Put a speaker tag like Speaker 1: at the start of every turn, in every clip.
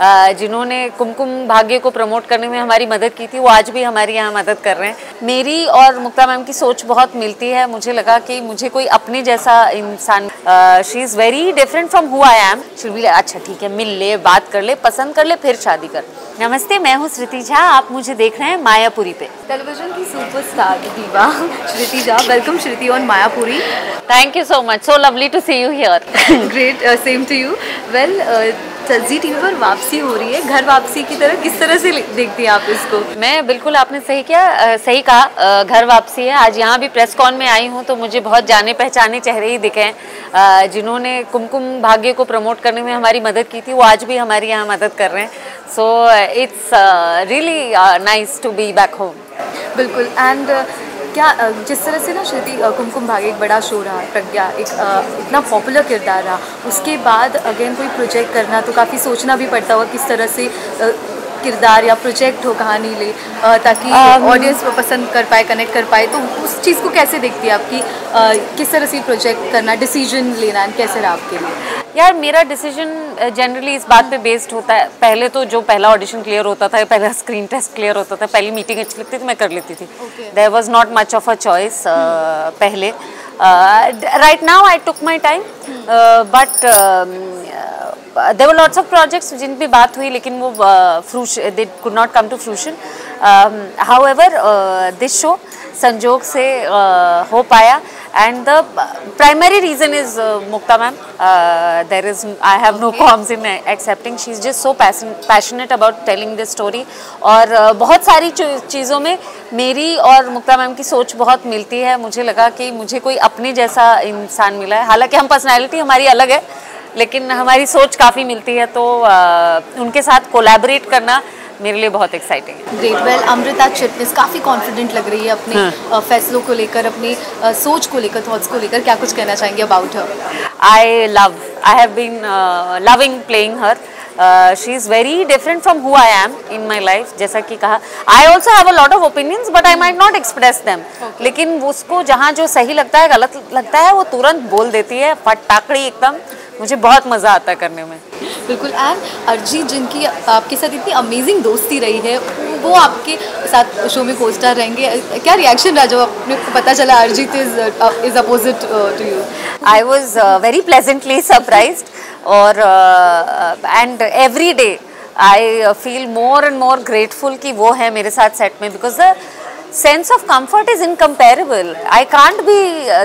Speaker 1: जिन्होंने कुमकुम भाग्य को प्रमोट करने में हमारी मदद की थी वो आज भी हमारी यहाँ मदद कर रहे हैं। मेरी और मुक्ता मैम की सोच बहुत मिलती है। मुझे लगा कि मुझे कोई अपने जैसा इंसान she is very different from who I am she be अच्छा ठीक है मिल ले बात कर ले पसंद कर ले फिर शादी कर। नमस्ते मैं हूँ श्रुति झा। आप मुझे देख रहे हैं मायापुरी पे।
Speaker 2: टेलीविज़न की superstar diva Shruti Jha. Welcome Shruti on Mayapuri.
Speaker 1: Thank you so much so lovely to see you here
Speaker 2: great same to you well Zee TV पर वापसी हो रही है। घर वापसी की तरह किस तरह से देखती हैं आप इसको?
Speaker 1: मैं बिल्कुल आपने सही किया सही कहा घर वापसी है। आज यहाँ भी प्रेस कॉन में आई हूँ तो मुझे बहुत जाने पहचाने चेहरे ही दिखे हैं। जिन्होंने कुमकुम भाग्य को प्रमोट करने में हमारी मदद की थी वो आज भी हमारी यहाँ मदद कर रहे हैं। So it's really nice to be back home
Speaker 2: बिल्कुल। एंड क्या जिस तरह से ना श्रुति कुमकुम भाग्य एक बड़ा शो रहा प्रज्ञा एक इतना पॉपुलर किरदार रहा उसके बाद अगेन कोई प्रोजेक्ट करना तो काफ़ी सोचना भी पड़ता होगा किस तरह से किरदार या प्रोजेक्ट हो कहानी ले ताकि
Speaker 1: Um,
Speaker 2: ऑडियंस पसंद कर पाए कनेक्ट कर पाए तो उस चीज़ को कैसे देखती है आपकी किस तरह से प्रोजेक्ट करना डिसीज़न लेना कैसे रहा आपके लिए?
Speaker 1: यार मेरा डिसीज़न जनरली इस बात पे बेस्ड होता है। पहले तो जो पहला ऑडिशन क्लियर होता था पहला स्क्रीन टेस्ट क्लियर होता था पहली मीटिंग अच्छी लगती थी मैं कर लेती थी। There was not much of a choice पहले right now I took my time but there lots of projects जिन पे बात हुई लेकिन वो fruition they could not come to fruition however this show संजोग से uh, हो पाया। And the primary reason is uh, Mukta ma'am. Uh, there is I have okay. no qualms in accepting. She's just so passion, passionate about telling this story. और uh, बहुत सारी चीज़ों में मेरी और मुक्ता मैम की सोच बहुत मिलती है मुझे लगा कि मुझे कोई अपने जैसा इंसान मिला है हालाँकि हम पर्सनैलिटी हमारी अलग है लेकिन हमारी सोच काफ़ी मिलती है तो uh, उनके साथ कोलैबोरेट करना मेरे लिए बहुत एक्साइटिंग है
Speaker 2: ग्रेट वेल अमृता चिटनिस काफ़ी कॉन्फिडेंट लग रही है अपने अ, फैसलों को लेकर अपनी सोच को लेकर थॉट्स को लेकर क्या कुछ कहना चाहेंगे about her.
Speaker 1: I have been uh, loving playing her. Uh, she is very different from who I am in my life. जैसा कि कहा आई also have a lot of opinions but I might not express them. लेकिन उसको जहाँ जो सही लगता है गलत लगता है वो तुरंत बोल देती है फटाकड़ी एकदम मुझे बहुत मज़ा आता है करने में
Speaker 2: बिल्कुल एंड अरजीत, जिनकी आपके साथ इतनी अमेजिंग दोस्ती रही है, वो आपके साथ शो में कोस्टार रहेंगे। क्या रिएक्शन रहा जब आपने पता चला Arjit is is opposite to you
Speaker 1: I was very pleasantly surprise और and every day I feel more and more grateful कि वो है मेरे साथ सेट में because the sense of comfort is incomparable I can't be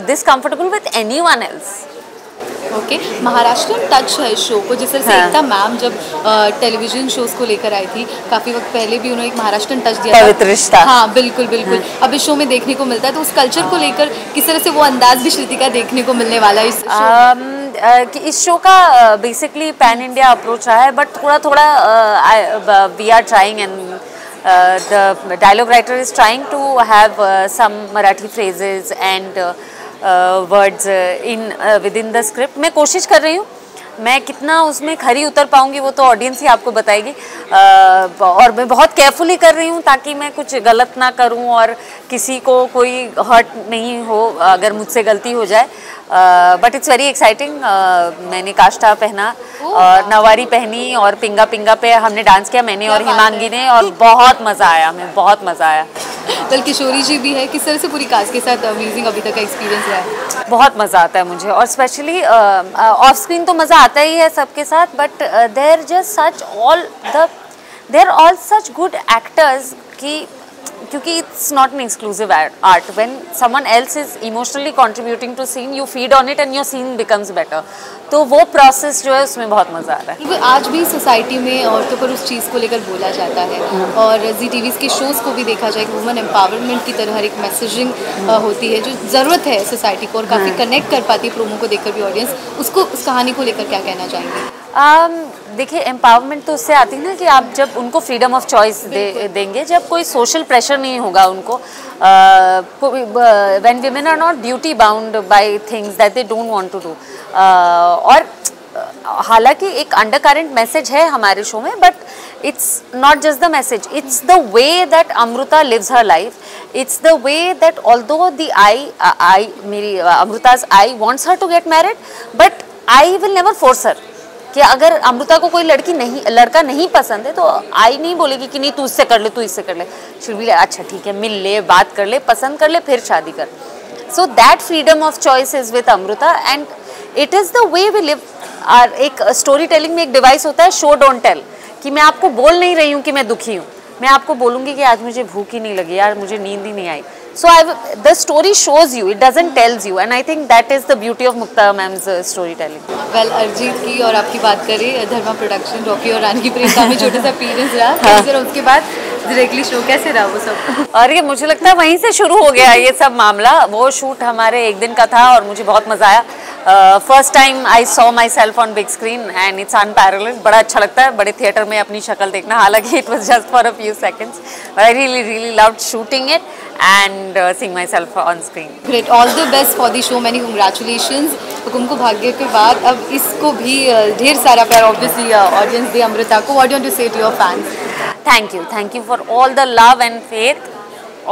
Speaker 1: this comfortable with anyone else
Speaker 2: okay Maharashtra touch है इस show को जिस तरह से
Speaker 1: हाँ।
Speaker 2: एकता मैम जब टेलीविज़न शोज़ को लेकर आई थी काफ़ी वक्त पहले भी उन्होंने एक महाराष्ट्र टच दिया था
Speaker 1: पवित्र रिश्ता।
Speaker 2: हाँ बिल्कुल बिल्कुल अब इस शो में देखने को मिलता है तो उस कल्चर को लेकर किस तरह से वो अंदाज भी श्रुति का देखने को मिलने वाला है इस शो में?
Speaker 1: कि इस शो का बेसिकली पैन इंडिया अप्रोच रहा है बट थोड़ा थोड़ा we are trying and the dialogue writer is trying to have some Marathi phrases and words in within the script मैं कोशिश कर रही हूँ। मैं कितना उसमें खरी उतर पाऊँगी वो तो ऑडियंस ही आपको बताएगी। अ, और मैं बहुत केयरफुली कर रही हूँ ताकि मैं कुछ गलत ना करूँ और किसी को कोई हर्ट नहीं हो अगर मुझसे गलती हो जाए। बट इट्स वेरी एक्साइटिंग मैंने काष्टा पहना और नवारी पहनी और पिंगा पिंगा पे हमने डांस किया मैंने और हिमांगी ने और बहुत मज़ा आया हमें बहुत मज़ा आया।
Speaker 2: कल किशोरी जी भी है, किस तरह से पूरी कास्ट के साथ अमेजिंग अभी तक का एक्सपीरियंस रहा है?
Speaker 1: बहुत मज़ा आता है मुझे, और स्पेशली ऑफ़ स्क्रीन तो मज़ा आता ही है सबके साथ but there just such all the there all such good actors कि क्योंकि it's not an exclusive art when someone else is emotionally contributing to scene you feed on it and your scene becomes better तो वो process जो है उसमें बहुत मज़ा आ रहा है।
Speaker 2: आज भी सोसाइटी में औरतों पर उस चीज़ को लेकर बोला जाता है। और जी टी के शोज़ को भी देखा जाए कि वुमेन एम्पावरमेंट की तरह एक मैसेजिंग होती है जो ज़रूरत है सोसाइटी को और काफ़ी कनेक्ट कर पाती है प्रोमो को देखकर भी ऑडियंस उसको उस कहानी को लेकर क्या कहना चाहेंगे?
Speaker 1: देखिए एम्पावरमेंट तो उससे आती है ना कि आप जब उनको फ्रीडम ऑफ़ चॉइस दे, देंगे जब कोई सोशल प्रेशर नहीं होगा उनको when women are not duty bound by things that they don't want to do और हालाँकि एक अंडर करंट मैसेज है हमारे शो में but it's not just the message it's the way that Amrita lives her life it's the way that although the आई आई मेरी अमृताज आई wants her to get married but I will never force her कि अगर अमृता को कोई लड़की नहीं, लड़का नहीं पसंद है तो आई नहीं बोलेगी कि नहीं, तू इससे कर ले, तू इससे कर ले। शी विल अच्छा ठीक है, मिल ले, बात कर ले, पसंद कर ले, फिर शादी कर। So that freedom of choice is with Amrita and it is the way we live और एक स्टोरी टेलिंग में एक डिवाइस होता है शो डोंट टेल कि मैं आपको बोल नहीं रही हूँ कि मैं दुखी हूँ। मैं आपको बोलूँगी कि आज मुझे भूख ही नहीं लगी, यार मुझे नींद ही नहीं आई। So I, the story shows you it doesn't tells you and I think that is the beauty of Mukta ma'am's uh, storytelling.
Speaker 2: Well, Arijit की और आपकी बात करें धर्मा प्रोडक्शन रॉकी और रानी की प्रेम में छोटा सा अपीयरेंस रहा।
Speaker 1: हाँ।
Speaker 2: फिर उसके बाद डायरेक्टली शो कैसे रहा वो सब?
Speaker 1: और ये मुझे लगता है वहीं से शुरू हो गया ये सब मामला। वो शूट हमारे एक दिन का था और मुझे बहुत मज़ा आया। First time I saw myself on big screen and it's unparalleled बड़ा अच्छा लगता है। बड़े थिएटर में अपनी शक्ल देखना। हालाँकि it was just for a few seconds I really really love shooting it and seeing myself on screen
Speaker 2: great all the best for the show many congratulations Kumkum Bhagya के बाद अब इसको भी ढेर सारा प्यार ऑब्वियसली ऑडियंस दे अमृता को what to say to your fans
Speaker 1: thank you thank you for all the love and faith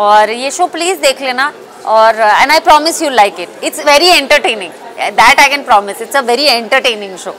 Speaker 1: और ये शो प्लीज़ देख लेना। और and I promise you like it it's very entertaining That I can promise. It's a very entertaining show.